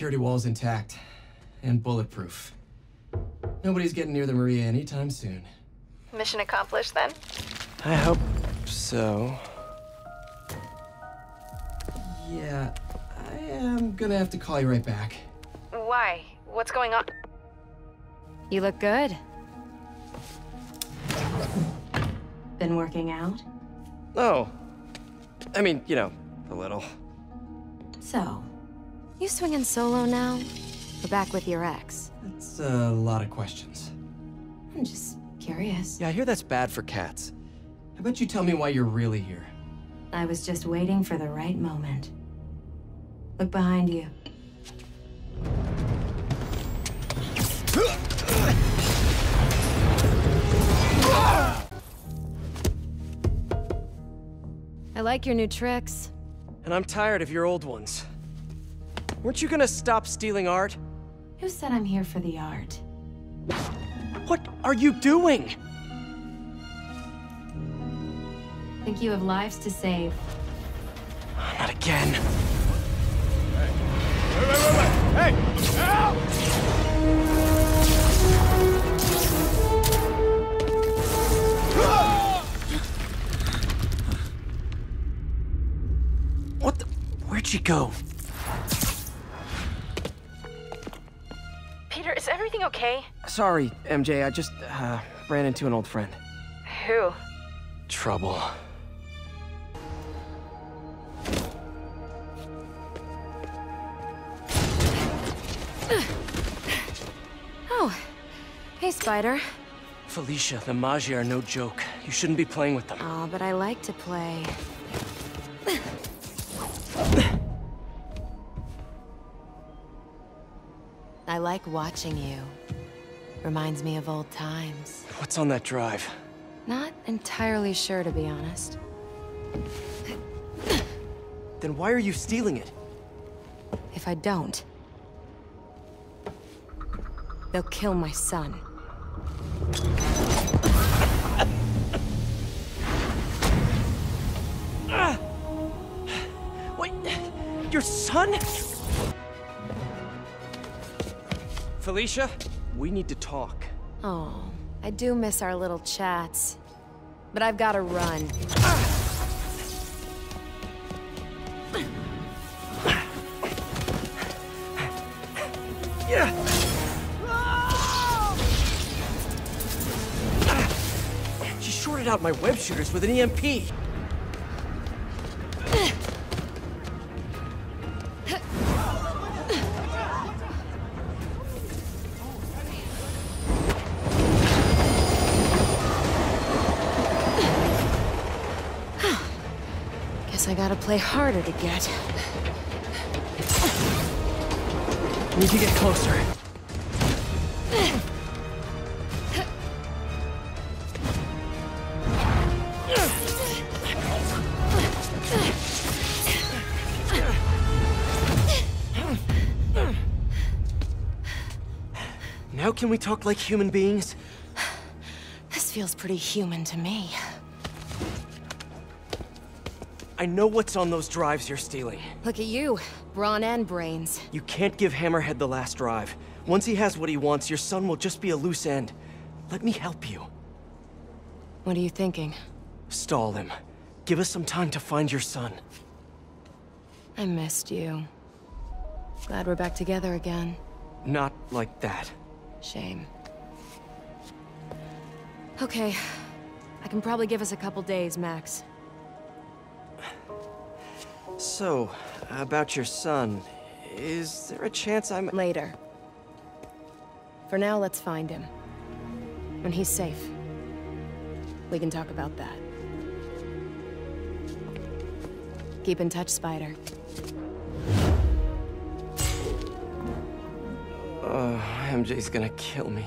security wall's intact. And bulletproof. Nobody's getting near the Maria anytime soon. Mission accomplished then? I hope so. Yeah, I am gonna have to call you right back. Why? What's going on? You look good. Been working out? Oh. I mean, you know, a little. So, you swinging solo now? Or back with your ex? That's a lot of questions. I'm just curious. Yeah, I hear that's bad for cats. How about you tell me why you're really here? I was just waiting for the right moment. Look behind you. I like your new tricks. And I'm tired of your old ones. Weren't you gonna stop stealing art? Who said I'm here for the art? What are you doing? Think you have lives to save. Not again. Hey! Help! What the? Where'd she go? Everything okay? Sorry, MJ. I just uh, ran into an old friend. Who? Trouble. Oh, hey, Spider. Felicia, the Maggia are no joke. You shouldn't be playing with them. Oh, but I like to play. I like watching you. Reminds me of old times. What's on that drive? Not entirely sure, to be honest. Then why are you stealing it? If I don't, they'll kill my son. Ah! Wait, your son? Felicia, we need to talk. Oh, I do miss our little chats. But I've got to run. Yeah. She shorted out my web shooters with an EMP. Guess I gotta play harder to get. Need to get closer. Now can we talk like human beings? This feels pretty human to me. I know what's on those drives you're stealing. Look at you, brawn and brains. You can't give Hammerhead the last drive. Once he has what he wants, your son will just be a loose end. Let me help you. What are you thinking? Stall him. Give us some time to find your son. I missed you. Glad we're back together again. Not like that. Shame. Okay. I can probably give us a couple days, Max. So, about your son, is there a chance I'm... Later. For now, let's find him. When he's safe. We can talk about that. Keep in touch, Spider. Uh, MJ's gonna kill me.